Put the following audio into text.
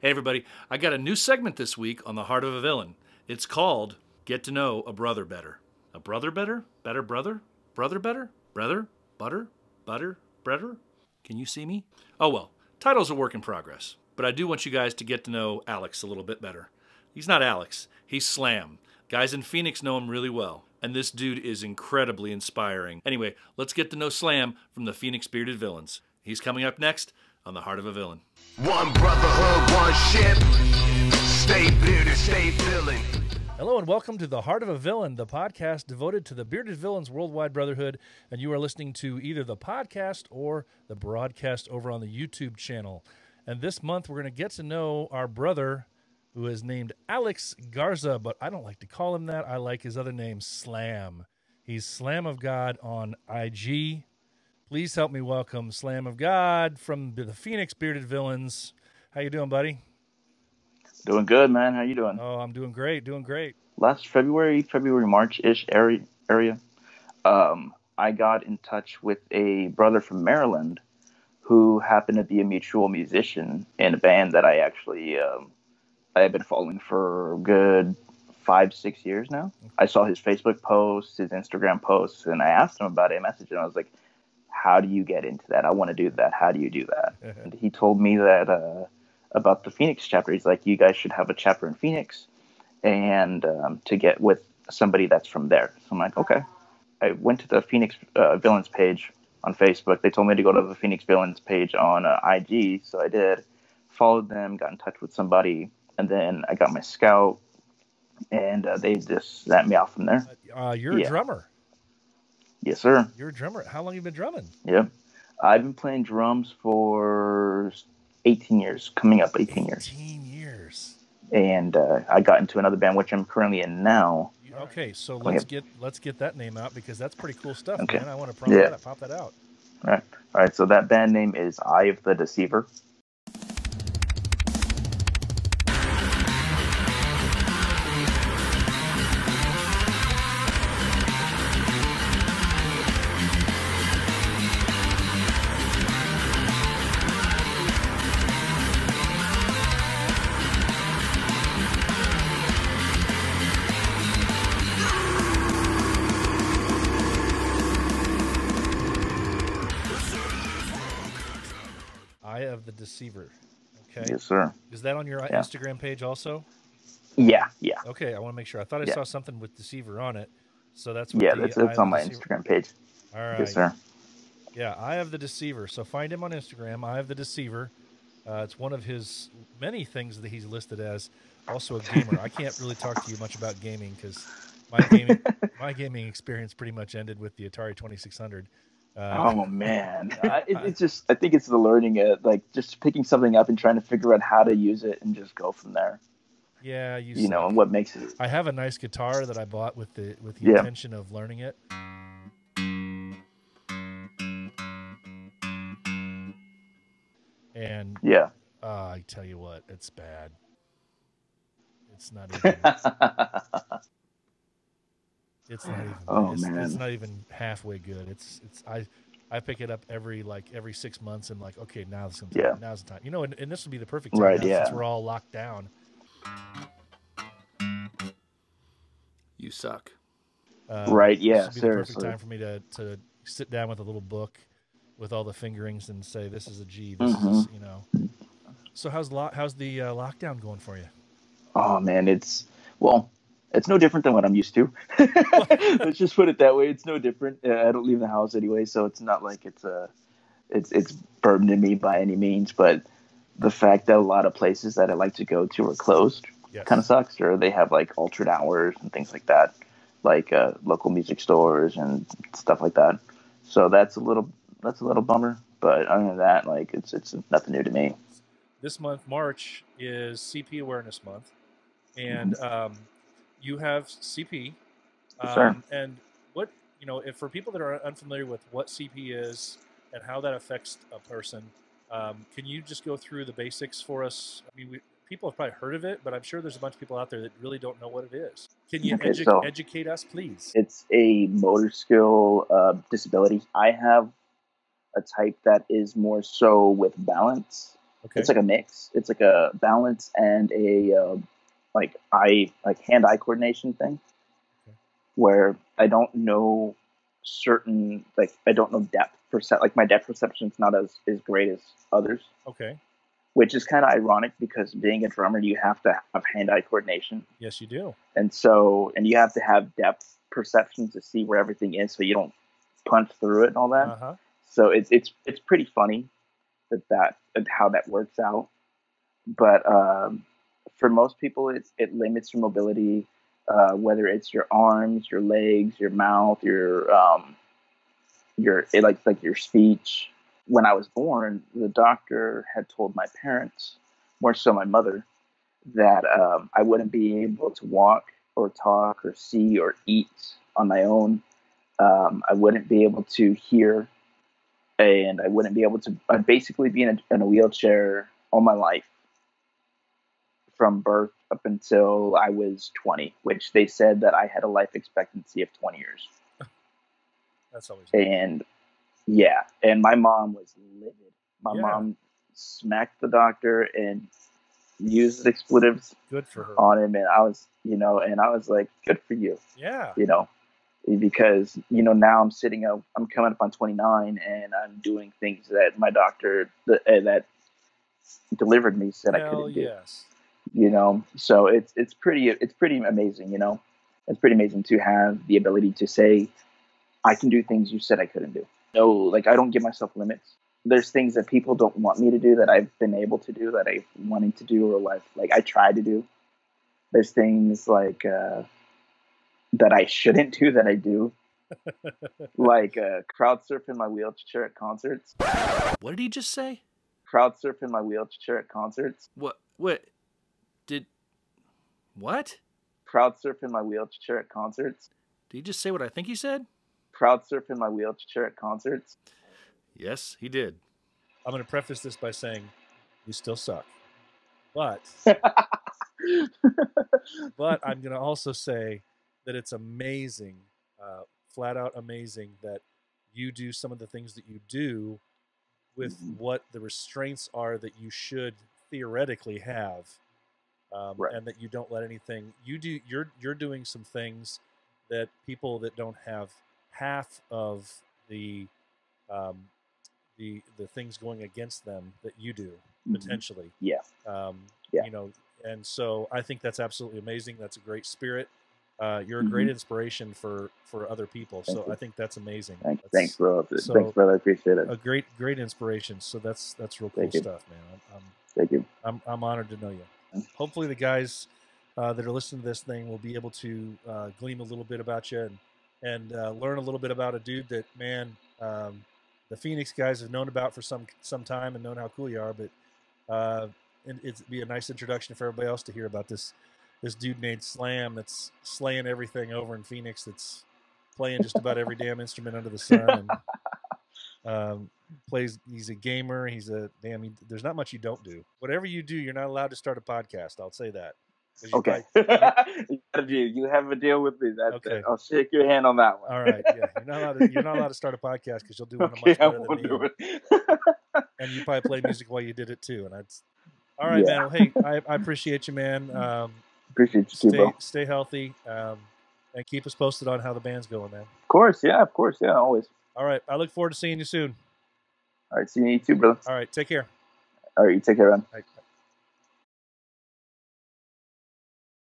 Hey, everybody, I got a new segment this week on The Heart of a Villain. It's called Get to Know a Brother Better. A brother better? Better brother? Brother better? Brother? Butter? Butter? Brother? Can you see me? Oh well, title's a work in progress. But I do want you guys to get to know Alex a little bit better. He's not Alex, he's Slam. Guys in Phoenix know him really well. And this dude is incredibly inspiring. Anyway, let's get to know Slam from the Phoenix Bearded Villains. He's coming up next on The Heart of a Villain. One brotherhood, one ship. Stay bearded, stay villain. Hello and welcome to The Heart of a Villain, the podcast devoted to the bearded villains worldwide brotherhood. And you are listening to either the podcast or the broadcast over on the YouTube channel. And this month we're going to get to know our brother who is named Alex Garza, but I don't like to call him that. I like his other name, Slam. He's Slam of God on IG. Please help me welcome Slam of God from the Phoenix Bearded Villains. How you doing, buddy? Doing good, man. How you doing? Oh, I'm doing great. Doing great. Last February, February March ish area area, um, I got in touch with a brother from Maryland who happened to be a mutual musician in a band that I actually um, I have been following for a good five six years now. I saw his Facebook posts, his Instagram posts, and I asked him about it. I messaged him. I was like, "How do you get into that? I want to do that. How do you do that?" and he told me that. Uh, about the Phoenix chapter. He's like, you guys should have a chapter in Phoenix, and um, to get with somebody that's from there. So I'm like, okay. I went to the Phoenix uh, Villains page on Facebook. They told me to go to the Phoenix Villains page on uh, IG, so I did. Followed them, got in touch with somebody, and then I got my scout, and uh, they just sent me off from there. Uh, you're Yeah. a drummer. Yes, sir. You're a drummer. How long you been drumming? Yep. I've been playing drums for 18 years, coming up 18 years. 18 years. And uh, I got into another band, which I'm currently in now. Okay, so let's get let's get that name out because that's pretty cool stuff, Okay. man. I want to Yeah. that pop that out. All right. All right. So that band name is Eye of the Deceiver. The Deceiver. Okay. Yes, sir. Is that on your Yeah. Instagram page also? Yeah. Yeah. Okay, I want to make sure. I thought I Yeah. saw something with Deceiver on it. So that's what Yeah. That's it's on my Deceiver- Instagram page. All right. Yes, sir. Yeah, Eye of the Deceiver. So find him on Instagram, Eye of the Deceiver. Uh, it's one of his many things that he's listed as. Also a gamer. I can't really talk to you much about gaming because my gaming my gaming experience pretty much ended with the Atari Twenty Six Hundred. Uh, Oh man, I, it, it's just I think it's the learning it, like just picking something up and trying to figure out how to use it and just go from there. yeah, you, You know, and what makes it. I have a nice guitar that I bought with the with the Yeah. intention of learning it. And Yeah. uh, I tell you what, it's bad. It's not even. It's not even. Oh, it's, it's not even halfway good. It's it's I I pick it up every like every six months and like okay now's the time. Yeah. Now's the time. You know, and, and this would be the perfect time Right, now since yeah. we're all locked down. You suck. Uh, Right, yeah, This would be the perfect time for me to to sit down with a little book with all the fingerings and say this is a G. This is Mhm. you know. So how's lo- how's the uh, lockdown going for you? Oh man, it's well, it's no different than what I'm used to. Let's just put it that way. It's no different. Uh, I don't leave the house anyway, so it's not like it's a, it's it's burdening me by any means. But the fact that a lot of places that I like to go to are closed Yes. kind of sucks, or they have like altered hours and things like that, like uh, local music stores and stuff like that. So that's a little that's a little bummer. But other than that, like it's it's nothing new to me. this month, March, is CP Awareness Month, and um, you have CP. Um, and what you know, if for people that are unfamiliar with what CP is and how that affects a person, um, can you just go through the basics for us? I mean, we, people have probably heard of it, but I'm sure there's a bunch of people out there that really don't know what it is. Can you Okay, edu- so- educate us, please? It's a motor skill uh, disability. I have a type that is more so with balance. Okay. It's like a mix. It's like a balance and a uh, like eye like hand eye coordination thing, Okay. where I don't know certain like I don't know depth percent like my depth perception is not as as great as others, okay. which is kind of ironic because being a drummer you have to have hand eye coordination, Yes, you do. and so and you have to have depth perception to see where everything is so you don't punch through it and all that. Uh huh. So it's it's it's pretty funny that that how that works out. But um, for most people, it it limits your mobility, uh, whether it's your arms, your legs, your mouth, your um, your it like like your speech. When I was born, the doctor had told my parents, more so my mother, that um, I wouldn't be able to walk or talk or see or eat on my own. Um, I wouldn't be able to hear and I wouldn't be able to. I'd basically be in a, in a wheelchair all my life, from birth up until I was 20, which they said that I had a life expectancy of 20 years. That's always And yeah, and my mom was livid. My Yeah. mom smacked the doctor and used expletives good for her. on him, and I was, you know, and I was like, good for you. yeah. you know, because you know now I'm sitting up, I'm coming up on 29, and I'm doing things that my doctor that, uh, that delivered me said I couldn't do. yes. You know, so it's it's pretty it's pretty amazing. You know, it's pretty amazing to have the ability to say, I can do things you said I couldn't do. No, like I don't give myself limits. There's things that people don't want me to do that I've been able to do that I wanted to do or like like I try to do. There's things like uh, that I shouldn't do that I do, like uh, crowd surf in my wheelchair at concerts. What did he just say? Crowd surf in my wheelchair at concerts. What? What? Did. What? Crowd surf in my wheelchair at concerts. Did he just say what I think he said? Crowd surf in my wheelchair at concerts. Yes, he did. I'm going to preface this by saying you still suck. But but I'm going to also say that it's amazing, uh, flat out amazing that you do some of the things that you do with what the restraints are that you should theoretically have, um, Right. and that you don't let anything. You do. You're you're doing some things that people that don't have half of the um, the the things going against them that you do potentially. Yeah. Um, Yeah. You know, and so I think that's absolutely amazing. That's a great spirit. Uh, you're a great inspiration for for other people. Mm-hmm. Thank so you. I think that's amazing. Thanks, That's thanks, bro. so- thanks, brother. I appreciate it. A great great inspiration. So that's that's real cool Thank you. stuff, man. I'm, I'm Thank you. I'm, I'm honored to know you. Hopefully, the guys uh, that are listening to this thing will be able to uh, glean a little bit about you and and uh, learn a little bit about a dude that man um, the Phoenix guys have known about for some some time and known how cool you are. But uh, and it'd be a nice introduction for everybody else to hear about this this dude named Slam that's slaying everything over in Phoenix. That's playing just about every damn instrument under the sun and um, plays. He's a gamer. He's a damn. He, there's not much you don't do. Whatever you do, you're not allowed to start a podcast. I'll say that. Okay. probably- you got a deal. You have a deal with me. That's Okay. it. I'll shake your hand on that one. all right. Yeah. You're not allowed to. You're not allowed to start a podcast because you'll do one Okay, much better than me. do it. And you probably play music while you did it too. And that's all right, Yeah. man. Well, hey, I, I appreciate you, man. Um, Appreciate you too, stay bro. stay healthy. Um, and keep us posted on how the band's going, man. Of course, yeah, of course, yeah, always. All right. I look forward to seeing you soon. All right, see you too, brother. All right. Take care. All right, you take care, man.